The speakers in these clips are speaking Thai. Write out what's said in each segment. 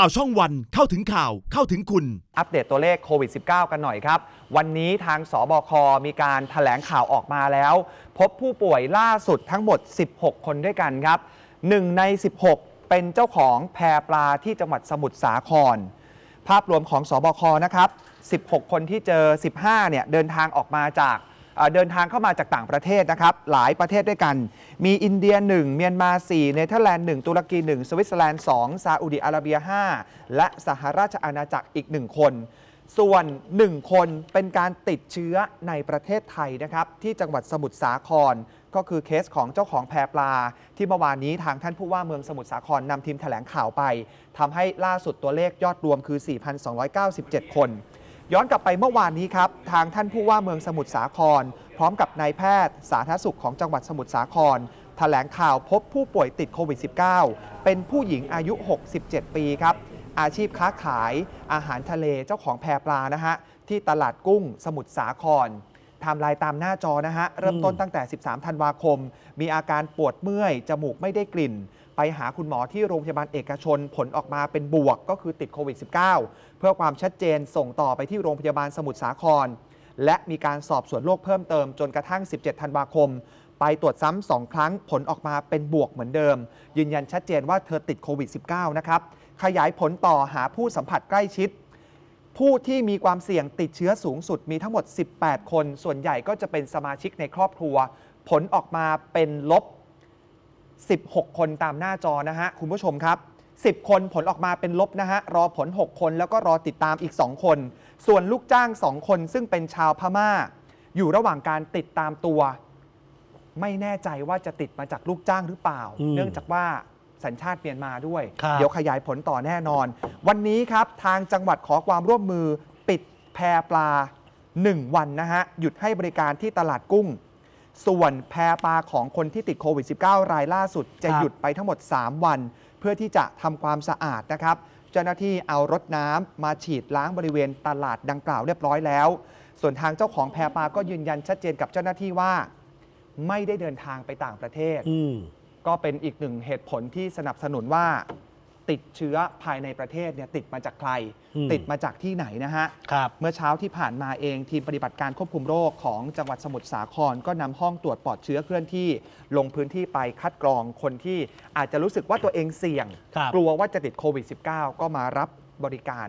ข่าวช่องวันเข้าถึงข่าวเข้าถึงคุณ อัปเดตตัวเลขโควิด -19 กันหน่อยครับ วันนี้ทางสบค มีการแถลงข่าวออกมาแล้ว พบผู้ป่วยล่าสุดทั้งหมด 16 คนด้วยกันครับหนึ่งใน 16 เป็นเจ้าของแพปลาที่จังหวัดสมุทรสาคร ภาพรวมของสบคนะครับ 16 คนที่เจอ 15 เนี่ยเดินทางออกมาจาก เดินทางเข้ามาจากต่างประเทศนะครับ หลายประเทศด้วยกัน มีอินเดีย 1 เมียนมา 4 เนเธอร์แลนด์ 1 ตุรกี 1 สวิตเซอร์แลนด์ 2 ซาอุดิอาระเบีย 5 และสหราชอาณาจักรอีก 1 คน ส่วน 1 คนเป็นการติดเชื้อในประเทศไทยนะครับที่จังหวัดสมุทรสาครก็คือเคสของเจ้าของแพปลา ที่เมื่อวานนี้ทางท่านผู้ว่าเมืองสมุทรสาครนำทีมแถลงข่าวไปทำให้ล่าสุดตัวเลขยอดรวมคือ 4,297 คน ย้อนกลับไปเมื่อวานนี้ครับ ทางท่านผู้ว่าเมืองสมุทรสาคร พร้อมกับนายแพทย์ สาธารณสุขของจังหวัดสมุทรสาครแถลงข่าวพบผู้ป่วยติดโควิด -19 เป็นผู้หญิงอายุ 67 ปีครับ อาชีพค้าขายอาหารทะเลเจ้าของแพปลานะฮะ ที่ตลาดกุ้งสมุทรสาครไทม์ไลน์ตามหน้าจอนะฮะ เริ่มต้นตั้งแต่ 13 ธันวาคม มีอาการปวดเมื่อย จมูกไม่ได้กลิ่น ไปหาคุณหมอที่โรงพยาบาลเอกชนผลออกมาเป็นบวกก็คือติดโควิด -19 เพื่อความชัดเจนส่งต่อไปที่โรงพยาบาลสมุทรสาคร และมีการสอบสวนโรคเพิ่มเติมจนกระทั่ง 17 ธันวาคม ไปตรวจซ้ำสองครั้งผลออกมาเป็นบวกเหมือนเดิม ยืนยันชัดเจนว่าเธอติดโควิด -19 นะครับขยายผลต่อหาผู้สัมผัสใกล้ชิดผู้ที่มีความเสี่ยงติดเชื้อสูงสุดมีทั้งหมด 18 คน ส่วนใหญ่ก็จะเป็นสมาชิกในครอบครัว ผลออกมาเป็นลบ 16 คนตามหน้าจอนะฮะคุณผู้ชมครับ 10 คนผลออกมาเป็นลบนะฮะรอผล 6 คนแล้วก็รอติดตามอีก 2 คน ส่วนลูกจ้าง 2 คนซึ่งเป็นชาวพม่า อยู่ระหว่างการติดตามตัว ไม่แน่ใจว่าจะติดมาจากลูกจ้างหรือเปล่าอืมเนื่องจากว่าสัญชาติเมียนมาด้วยครับเดี๋ยวขยายผลต่อแน่นอน วันนี้ครับทางจังหวัดขอความร่วมมือปิดแพปลา 1 วันนะฮะหยุดให้บริการที่ตลาดกุ้ง ส่วนแพปลาของคนที่ติดโควิด -19 รายล่าสุด จะครับหยุดไปทั้งหมด 3 วัน เพื่อที่จะทำความสะอาดนะครับ เจ้าหน้าที่เอารถน้ำมาฉีดล้างบริเวณตลาดดังกล่าวเรียบร้อยแล้ว ส่วนทางเจ้าของแพปลาก็ยืนยันชัดเจนกับเจ้าหน้าที่ว่า ไม่ได้เดินทางไปต่างประเทศอืมก็เป็นอีกหนึ่งเหตุผลที่สนับสนุนว่า ติดเชื้อภายในประเทศเนี่ยติดมาจากใคร อืม ติดมาจากที่ไหนนะฮะ ครับ เมื่อเช้าที่ผ่านมาเองทีมปฏิบัติการควบคุมโรคของจังหวัดสมุทรสาครก็นำห้องตรวจปลอดเชื้อเคลื่อนที่ ลงพื้นที่ไปคัดกรองคนที่อาจจะรู้สึกว่าตัวเองเสี่ยง ครับ กลัวว่าจะติดโควิด -19 ก็มารับบริการ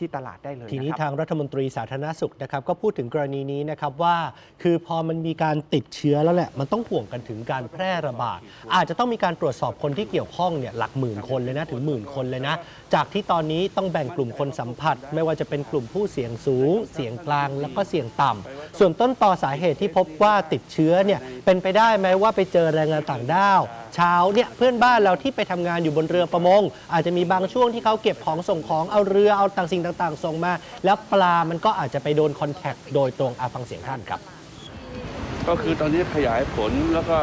ที่ตลาดได้เลยทีนี้ทางรัฐมนตรีสาธารณสุขนะครับก็พูดถึงกรณีนี้นะครับว่า คือพอมันมีการติดเชื้อแล้วแหละมันต้องห่วงกันถึงการแพร่ระบาด อาจจะต้องมีการตรวจสอบคนที่เกี่ยวข้องเนี่ยหลักหมื่นคนเลยนะถึงหมื่นคนเลยนะ จากที่ตอนนี้ต้องแบ่งกลุ่มคนสัมผัส ไม่ว่าจะเป็นกลุ่มผู้เสี่ยงสูง เสี่ยงกลางแล้วก็เสี่ยงต่ำ ส่วนต้นต่อสาเหตุที่พบว่าติดเชื้อเนี่ยเป็นไปได้ไหมว่าไปเจอแรงงานต่างด้าวชาวเนี่ยเพื่อนบ้านเราที่ไปทำงานอยู่บนเรือประมง อาจจะมีบางช่วงที่เขาเก็บของส่งของเอาเรือเอาต่างสิ่งต่าง ๆ ส่งมา แล้วปลามันก็อาจจะไปโดนคอนแทคโดยตรงอาฟังเสียงท่านครับ ก็คือตอนนี้ขยายผลแล้วก็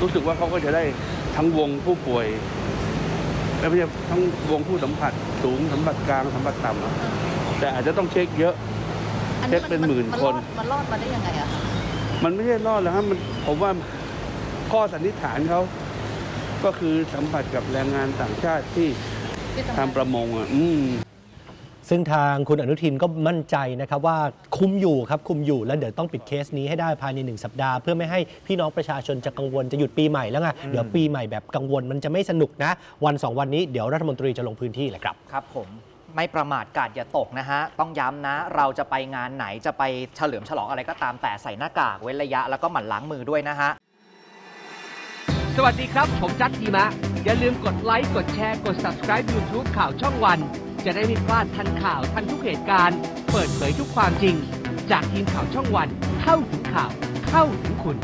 รู้สึกว่าเขาก็จะได้ทั้งวงผู้ป่วยและไม่ใช่ทั้งวงผู้สัมผัสสูงสัมผัสกลางสัมผัสต่ำอะแต่อาจจะต้องเช็คเยอะ เช็คเป็นหมื่นคนมันรอดมันรอดมาได้ยังไงอะคะมันไม่ใช่รอดแล้วครับมันผมว่าข้อสันนิษฐานเขาก็คือสัมผัสกับแรงงานต่างชาติที่ที่ทำงานทำประมงอะอืมซึ่งทางคุณอนุทินก็มั่นใจนะครับว่าคุมอยู่ครับคุมอยู่แล้วเดี๋ยวต้องปิดเคสนี้ให้ได้ภายในหนึ่งสัปดาห์ เพื่อไม่ให้พี่น้องประชาชนจะกังวลจะหยุดปีใหม่แล้วไงเดี๋ยวปีใหม่แบบกังวลมันจะไม่สนุกนะ วันสองวันนี้เดี๋ยวรัฐมนตรีจะลงพื้นที่แหละครับครับผม ไม่ประมาทกาดอย่าตกนะฮะ ต้องย้ำนะ เราจะไปงานไหนจะไปเฉลิมฉลองอะไรก็ตามแต่ใส่หน้ากากเว้นระยะแล้วก็หมั่นล้างมือด้วยนะฮะ สวัสดีครับ ผมจัดทีมะ อย่าลืมกดไลค์ กดแชร์ กด subscribe YouTube ข่าวช่องวัน จะได้ไม่พลาดทันข่าวทันทุกเหตุการณ์ เปิดเผยทุกความจริง จากทีมข่าวช่องวัน เข้าถึงข่าว เข้าถึงคุณ